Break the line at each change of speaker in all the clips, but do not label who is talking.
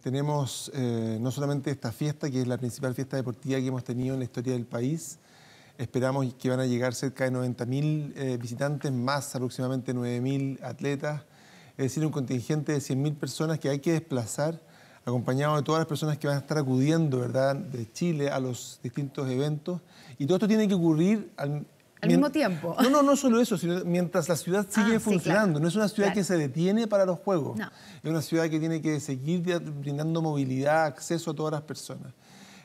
tenemos eh, no solamente esta fiesta, que es la principal fiesta deportiva que hemos tenido en la historia del país, esperamos que van a llegar cerca de 90.000 eh, visitantes, más aproximadamente 9.000 atletas, es decir, un contingente de 100.000 personas que hay que desplazar, acompañado de todas las personas que van a estar acudiendo ¿verdad? de Chile a los distintos eventos. Y todo esto tiene que ocurrir
al, al mismo tiempo.
No, no, no solo eso, sino mientras la ciudad sigue ah, funcionando. No es una ciudad que se detiene para los juegos. Es una ciudad que tiene que seguir brindando movilidad, acceso a todas las personas.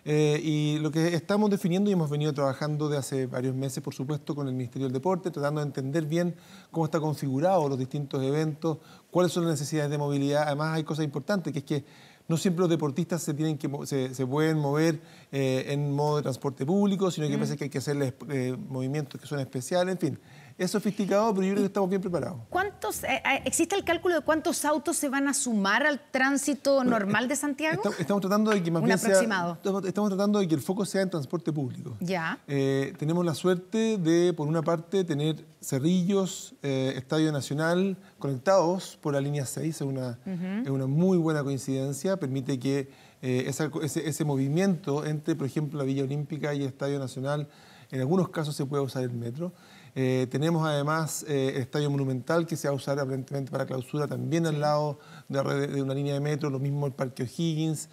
Eh, y lo que estamos definiendo y hemos venido trabajando de hace varios meses, por supuesto, con el Ministerio del Deporte, tratando de entender bien cómo está configurado los distintos eventos, cuáles son las necesidades de movilidad. Además, hay cosas importantes, que es que no siempre los deportistas se, tienen que, se, pueden mover eh, en modo de transporte público, sino que a veces que hay que hacerles eh, movimientos que son especiales, en fin es sofisticado, pero yo creo que estamos bien preparados.
¿Cuántos, eh, eh, ¿Existe el cálculo de cuántos autos se van a sumar al tránsito normal de Santiago?
Estamos, tratando de que más
Un aproximado.
estamos tratando de que el foco sea en transporte público.
Ya.
Eh, tenemos la suerte de, por una parte, tener Cerrillos, Estadio Nacional conectados por la línea 6. Es una, es una muy buena coincidencia. Permite que ese, ese movimiento entre, por ejemplo, la Villa Olímpica y el Estadio Nacional, en algunos casos se puede usar el metro. Eh, tenemos además eh, el Estadio Monumental que se va a usar aparentemente para clausura también al lado de, de una línea de metro, lo mismo el Parque O'Higgins.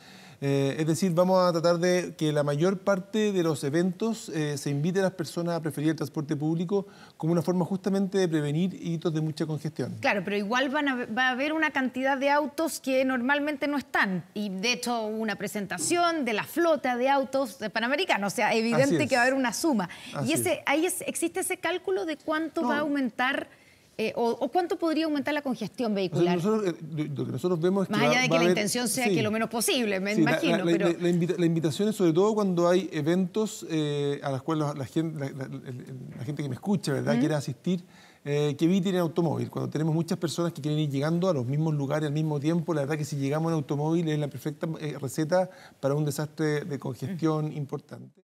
Eh, es decir, vamos a tratar de que la mayor parte de los eventos eh, se invite a las personas a preferir el transporte público como una forma justamente de prevenir hitos de mucha congestión.
Claro, pero igual van a, va a haber una cantidad de autos que normalmente no están. Y de hecho, una presentación de la flota de autos de Panamericanos. O sea, evidente que va a haber una suma. y ese, ahí existe ese cálculo de cuánto va a aumentar eh, o, cuánto podría aumentar la congestión vehicular?
nosotros, eh, lo que nosotros vemos es
Más allá de que la intención sea que lo menos posible, me imagino.
La, pero... la, invitación es sobre todo cuando hay eventos eh, a los cuales la, gente, la, gente que me escucha, ¿verdad?, quiere asistir, que eviten el automóvil. Cuando tenemos muchas personas que quieren ir llegando a los mismos lugares al mismo tiempo, la verdad que si llegamos en automóvil es la perfecta receta para un desastre de congestión importante.